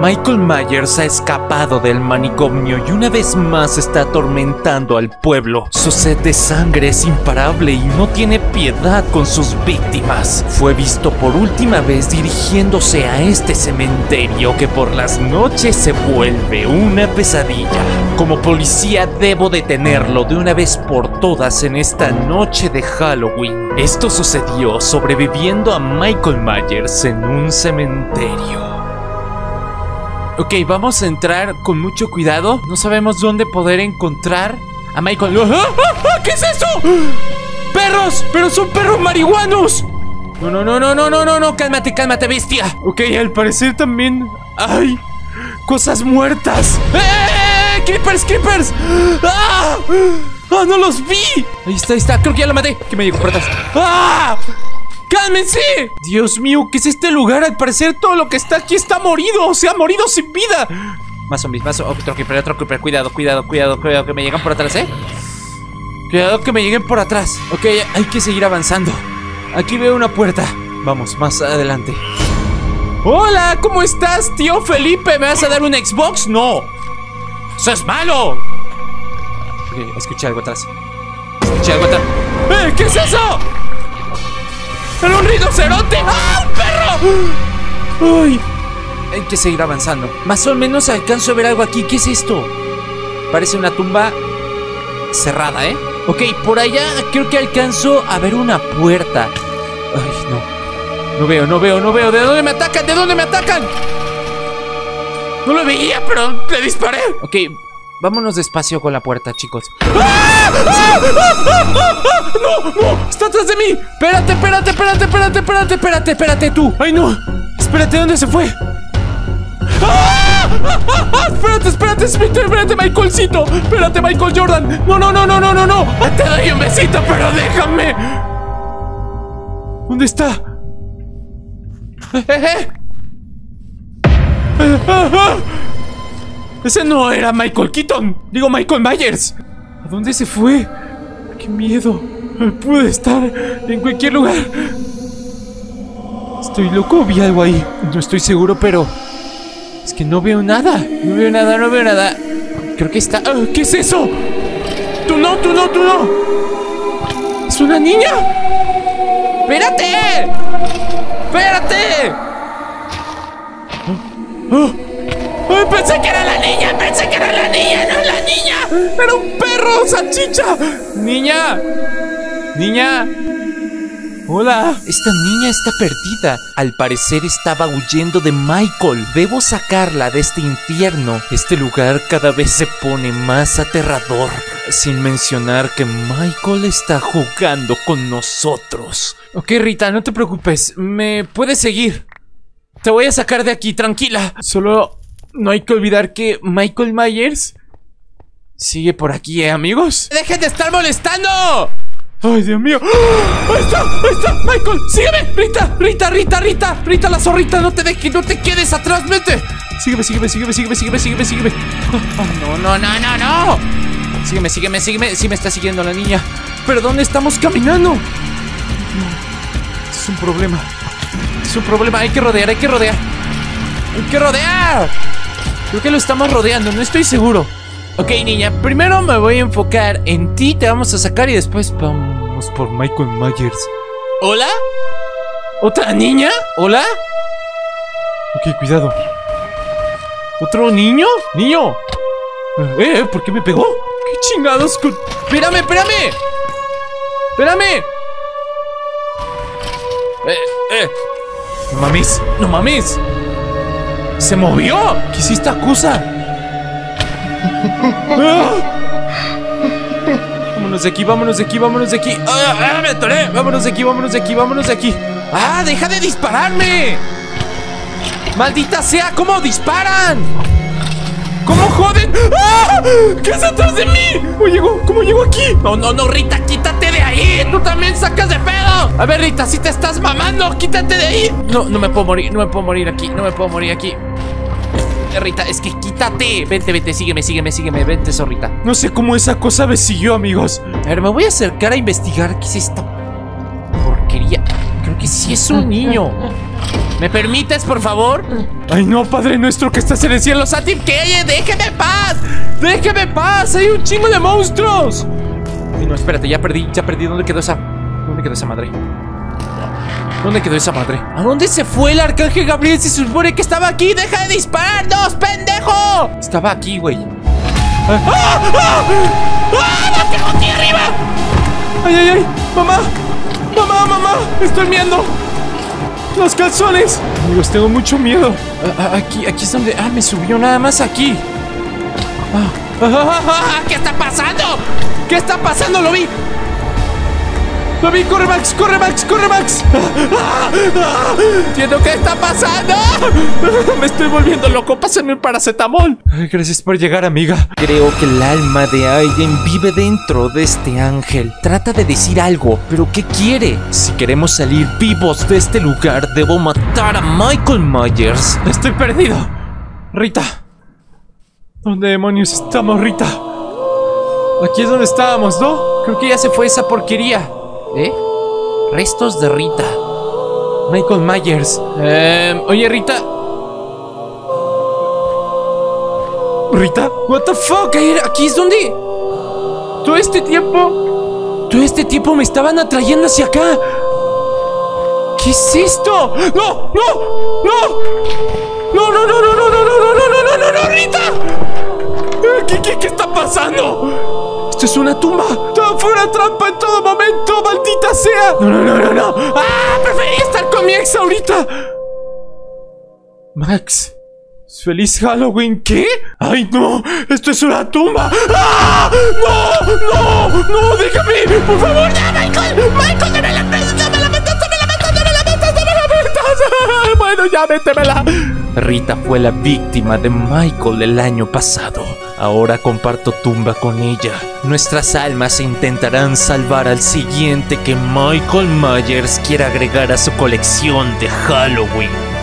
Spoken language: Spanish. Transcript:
Michael Myers ha escapado del manicomio y una vez más está atormentando al pueblo. Su sed de sangre es imparable y no tiene piedad con sus víctimas. Fue visto por última vez dirigiéndose a este cementerio que por las noches se vuelve una pesadilla. Como policía debo detenerlo de una vez por todas en esta noche de Halloween. Esto sucedió sobreviviendo a Michael Myers en un cementerio. Ok, vamos a entrar con mucho cuidado. No sabemos dónde poder encontrar a Michael. ¡Ah, ah, ah! ¿Qué es eso? ¡Perros! ¡Pero son perros marihuanos! No, no, no, no, no, no, no, no, cálmate, cálmate, bestia. Ok, al parecer también hay cosas muertas. ¡Eh! ¡Creepers, creepers! ¡Ah! ¡Ah, no los vi! Ahí está, ahí está, creo que ya lo maté. Que me llegó por. ¡Ah! ¡Cálmense! Dios mío, ¿qué es este lugar? Al parecer todo lo que está aquí está morido. Se ha morido sin vida. Más zombies, más otro creeper, otro creeper. Cuidado, cuidado, cuidado, cuidado, que me llegan por atrás, ¿eh? Cuidado que me lleguen por atrás. Ok, hay que seguir avanzando. Aquí veo una puerta. Vamos, más adelante. Hola, ¿cómo estás, tío Felipe? ¿Me vas a dar un Xbox? No. ¡Eso es malo! Ok, escuché algo atrás. Escuché algo atrás. ¡Eh! ¿Qué es eso? ¡Era un rinoceronte! ¡Ah, un perro! ¡Ay! Hay que seguir avanzando. Más o menos alcanzo a ver algo aquí. ¿Qué es esto? Parece una tumba cerrada, ¿eh? Ok, por allá creo que alcanzo a ver una puerta. Ay, no. No veo, no veo, no veo. ¿De dónde me atacan? ¿De dónde me atacan? No lo veía, pero le disparé. Ok, vámonos despacio con la puerta, chicos. ¡Ah! ¡Ah! ¡Ah! ¡No! ¡No! ¡Está atrás de mí! Espérate, espérate, espérate, espérate, espérate, espérate, espérate tú. ¡Ay, no! Espérate, ¿dónde se fue? Espérate, espérate, espérate, espérate, Michaelcito. Espérate, Michael Jordan. No, no, no, no, no, no, no. Te doy un besito, pero déjame. ¿Dónde está? ¿Eh, eh, eh? Ese no era Michael Keaton. Digo, Michael Myers. ¿A dónde se fue? ¡Qué miedo! Puede estar en cualquier lugar. ¿Estoy loco o vi algo ahí? No estoy seguro, pero... Es que no veo nada. No veo nada, no veo nada. Creo que está... ¡Ah! ¿Qué es eso? ¡Tú no, tú no, tú no! ¡Es una niña! ¡Espérate! ¡Espérate! ¡Oh! ¡Oh! ¡Pensé que era la niña! ¡Pensé que era la niña! ¡No la niña! ¡Era un perro! ¡Salchicha! ¡Niña! ¡Niña! Hola. Esta niña está perdida. Al parecer estaba huyendo de Michael. Debo sacarla de este infierno. Este lugar cada vez se pone más aterrador. Sin mencionar que Michael está jugando con nosotros. Ok, Rita, no te preocupes. Me puedes seguir. Te voy a sacar de aquí, tranquila. Solo no hay que olvidar que Michael Myers sigue por aquí, ¿eh, amigos? ¡Dejen de estar molestando! ¡Ay, Dios mío! ¡Ah! ¡Ahí está! ¡Ahí está! ¡Michael! ¡Sígueme! ¡Rita! ¡Rita! ¡Rita! ¡Rita! ¡Rita la zorrita! ¡No te dejes! ¡No te quedes atrás! ¡Vete! Sígueme, sígueme, sígueme, sígueme, sígueme, sígueme, sígueme. Ah, no, no, no, no, no. Sígueme, sígueme, sígueme. Sí me está siguiendo la niña. ¿Pero dónde estamos caminando? No. Es un problema. Es un problema. Hay que rodear, hay que rodear. ¡Hay que rodear! Creo que lo estamos rodeando, no estoy seguro. Ok, niña, primero me voy a enfocar en ti, te vamos a sacar y después vamos por Michael Myers. ¿Hola? ¿Otra niña? ¿Hola? Ok, cuidado. ¿Otro niño? ¡Niño! Eh, eh, ¿por qué me pegó? ¿Qué chingados con...? ¡Espérame, espérame! ¡Espérame! Eh, eh. No mames, no mames. ¡Se movió! ¿Qué es esta cosa? Vámonos de aquí, vámonos de aquí, vámonos de aquí. ¡Ah, ah! Vámonos de aquí, vámonos de aquí, vámonos de aquí. ¡Ah, deja de dispararme! ¡Maldita sea! ¿Cómo disparan? ¿Cómo joden? ¡Ah! ¿Qué es atrás de mí? ¿Cómo llegó? ¿Cómo llegó aquí? No, no, no, Rita, quítate de ahí. Tú también sacas de pedo. A ver, Rita, si te estás mamando, quítate de ahí. No, no me puedo morir, no me puedo morir aquí, no me puedo morir aquí. Eh, Rita, es que quítate. Vente, vente, sígueme, sígueme, sígueme. Vente, zorrita. No sé cómo esa cosa me siguió, amigos. A ver, me voy a acercar a investigar qué es esta porquería. Creo que sí es un niño. ¿Me permites, por favor? Ay, no, Padre nuestro que estás en el cielo, Satif, que déjeme en paz. Déjeme en paz, hay un chingo de monstruos. Ay, no, espérate, ya perdí, ya perdí. ¿Dónde quedó esa? ¿Dónde quedó esa madre? ¿Dónde quedó esa madre? ¿A dónde se fue el arcángel Gabriel? Si se supone que estaba aquí, deja de dispararnos, pendejo. Estaba aquí, güey. ¡Ah! ¡Ah! ¡Ah! ¡Ah! ¡La tengo aquí arriba! ¡Ay, ay, ay! ¡Mamá! ¡Mamá, mamá! ¡Estoy viendo! ¡Los calzones! Amigos, tengo mucho miedo. Ah, ah, aquí, aquí es donde. Ah, me subió nada más aquí. Ah, ¿Qué está pasando? ¿Qué está pasando? Lo vi. Vi, corre Max, corre Max, corre Max. Entiendo qué está pasando. Me estoy volviendo loco. Pásenme un paracetamol. Ay, gracias por llegar, amiga. Creo que el alma de Aiden vive dentro de este ángel. Trata de decir algo, pero ¿qué quiere? Si queremos salir vivos de este lugar, debo matar a Michael Myers. Estoy perdido. Rita. ¿Dónde demonios estamos, Rita? Aquí es donde estábamos, ¿no? Creo que ya se fue esa porquería. ¿Eh? Restos de Rita. Michael Myers. Eh, oye, Rita. ¿Rita? ¿What the fuck? Aquí es donde. Todo este tiempo. Todo este tiempo me estaban atrayendo hacia acá. ¿Qué es esto? ¡No! ¡No! ¡No! ¡No, no, no, no, no, no, no, no, no, no, no, no, Rita! ¿Qué, qué, qué está pasando? Es una tumba. Todo fue una trampa en todo momento, maldita sea. No, no, no, no, no. ¡Ah! Prefería estar con mi ex ahorita. Max. ¡Feliz Halloween! ¿Qué? ¡Ay, no! ¡Esto es una tumba! ¡Ah! ¡No! ¡No! ¡No! ¡Déjame! ¡Por favor! ¡Ya, Michael! ¡Michael! ¡Dame la metas! ¡Dame la metas! ¡Dame. Bueno, ya métemela. Rita fue la víctima de Michael el año pasado. Ahora comparto tumba con ella. Nuestras almas intentarán salvar al siguiente que Michael Myers quiera agregar a su colección de Halloween.